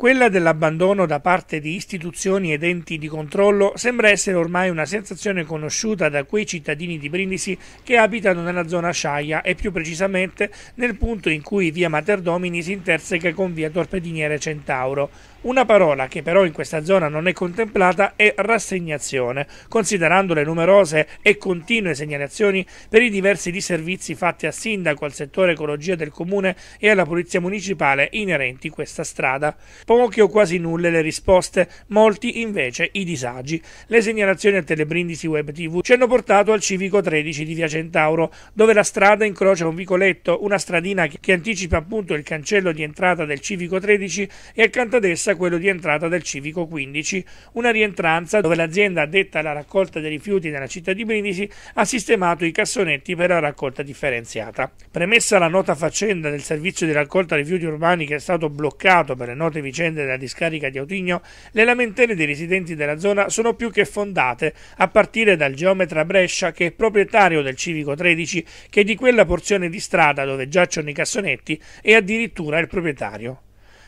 Quella dell'abbandono da parte di istituzioni ed enti di controllo sembra essere ormai una sensazione conosciuta da quei cittadini di Brindisi che abitano nella zona Sciaia e più precisamente nel punto in cui via Mater Domini si interseca con via Torpediniere Centauro. Una parola che però in questa zona non è contemplata è rassegnazione, considerando le numerose e continue segnalazioni per i diversi disservizi fatti al sindaco, al settore ecologia del comune e alla polizia municipale inerenti questa strada. Poche o quasi nulle le risposte, molti invece i disagi. Le segnalazioni a Telebrindisi Web TV ci hanno portato al civico 13 di Via Centauro, dove la strada incrocia un vicoletto, una stradina che anticipa appunto il cancello di entrata del civico 13 e accanto ad essa quello di entrata del civico 15, una rientranza dove l'azienda addetta alla raccolta dei rifiuti nella città di Brindisi ha sistemato i cassonetti per la raccolta differenziata. Premessa la nota faccenda del servizio di raccolta rifiuti urbani che è stato bloccato per le note vicende della discarica di Autigno, le lamentele dei residenti della zona sono più che fondate, a partire dal geometra Brescia, che è proprietario del Civico 13, che di quella porzione di strada dove giacciono i cassonetti è addirittura il proprietario.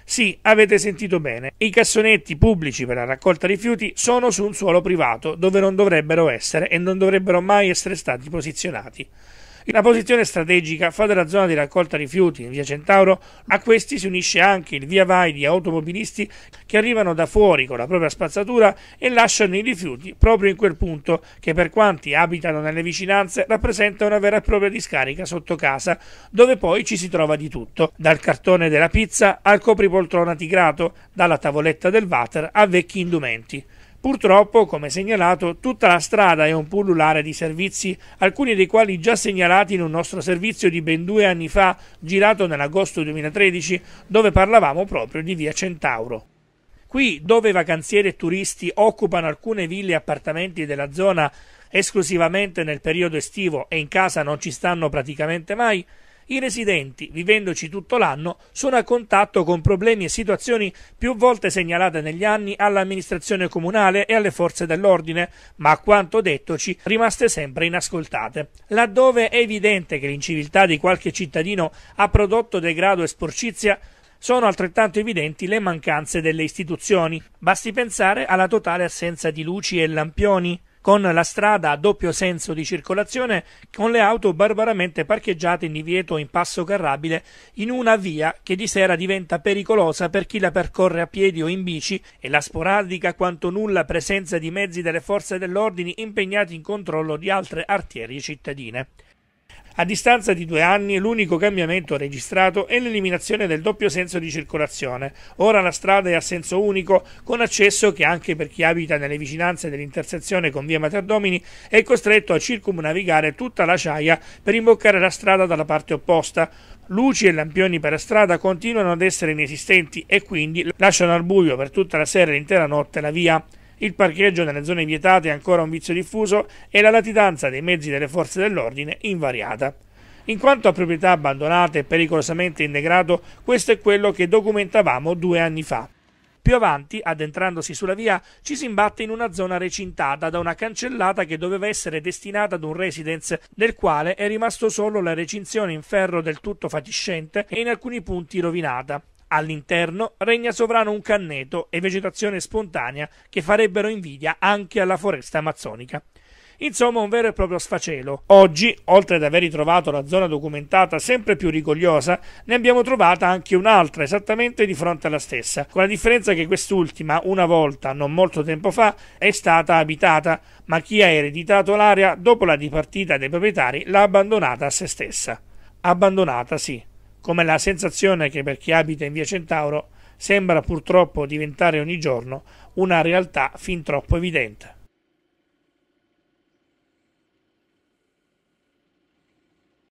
Sì, avete sentito bene, i cassonetti pubblici per la raccolta rifiuti sono su un suolo privato, dove non dovrebbero essere e non dovrebbero mai essere stati posizionati. La posizione strategica fa della zona di raccolta rifiuti in via Centauro a questi si unisce anche il via vai di automobilisti che arrivano da fuori con la propria spazzatura e lasciano i rifiuti proprio in quel punto che per quanti abitano nelle vicinanze rappresenta una vera e propria discarica sotto casa dove poi ci si trova di tutto, dal cartone della pizza al copripoltrona tigrato, dalla tavoletta del water a vecchi indumenti. Purtroppo, come segnalato, tutta la strada è un pullulare di servizi, alcuni dei quali già segnalati in un nostro servizio di ben due anni fa, girato nell'agosto 2013, dove parlavamo proprio di via Centauro. Qui, dove vacanzieri e turisti occupano alcune ville e appartamenti della zona esclusivamente nel periodo estivo e in casa non ci stanno praticamente mai, i residenti, vivendoci tutto l'anno, sono a contatto con problemi e situazioni più volte segnalate negli anni all'amministrazione comunale e alle forze dell'ordine, ma a quanto dettoci rimaste sempre inascoltate. Laddove è evidente che l'inciviltà di qualche cittadino ha prodotto degrado e sporcizia, sono altrettanto evidenti le mancanze delle istituzioni. Basti pensare alla totale assenza di luci e lampioni, con la strada a doppio senso di circolazione con le auto barbaramente parcheggiate in divieto in passo carrabile in una via che di sera diventa pericolosa per chi la percorre a piedi o in bici e la sporadica quanto nulla presenza di mezzi delle forze dell'ordine impegnati in controllo di altre arterie cittadine. A distanza di due anni l'unico cambiamento registrato è l'eliminazione del doppio senso di circolazione. Ora la strada è a senso unico, con accesso che anche per chi abita nelle vicinanze dell'intersezione con via Materdomini è costretto a circumnavigare tutta la Ciaia per imboccare la strada dalla parte opposta. Luci e lampioni per strada continuano ad essere inesistenti e quindi lasciano al buio per tutta la sera e l'intera notte la via. Il parcheggio nelle zone vietate è ancora un vizio diffuso e la latitanza dei mezzi delle forze dell'ordine invariata. In quanto a proprietà abbandonate e pericolosamente in degrado, questo è quello che documentavamo due anni fa. Più avanti, addentrandosi sulla via, ci si imbatte in una zona recintata da una cancellata che doveva essere destinata ad un residence, del quale è rimasto solo la recinzione in ferro del tutto fatiscente e in alcuni punti rovinata. All'interno regna sovrano un canneto e vegetazione spontanea che farebbero invidia anche alla foresta amazzonica. Insomma, un vero e proprio sfacelo. Oggi, oltre ad aver ritrovato la zona documentata sempre più rigogliosa, ne abbiamo trovata anche un'altra esattamente di fronte alla stessa, con la differenza che quest'ultima, una volta, non molto tempo fa, è stata abitata, ma chi ha ereditato l'area dopo la dipartita dei proprietari l'ha abbandonata a se stessa. Abbandonata, sì, come la sensazione che per chi abita in via Centauro sembra purtroppo diventare ogni giorno una realtà fin troppo evidente.